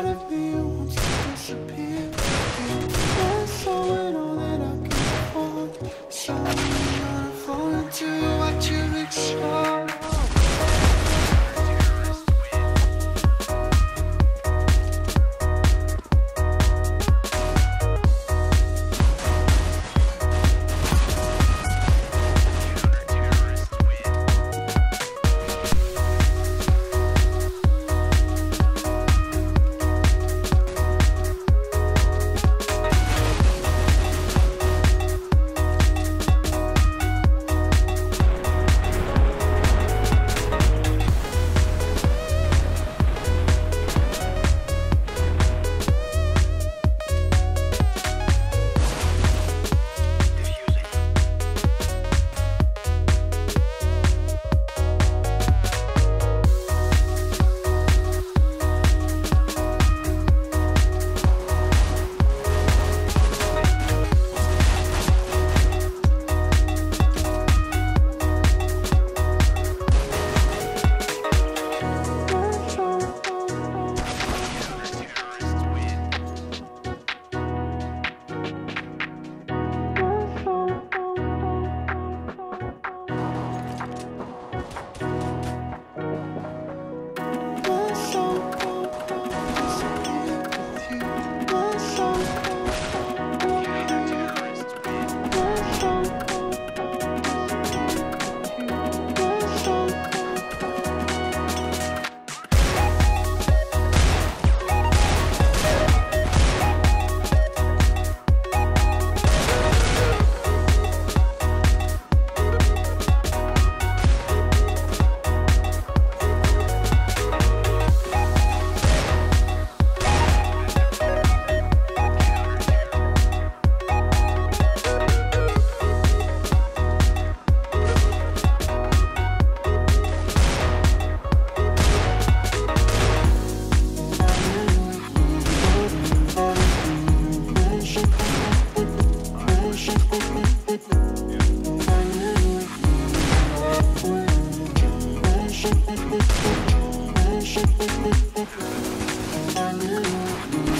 Part of me wants to disappear. There's so little that I can afford. So I'm gonna fall Thank you.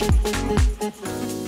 Thank you.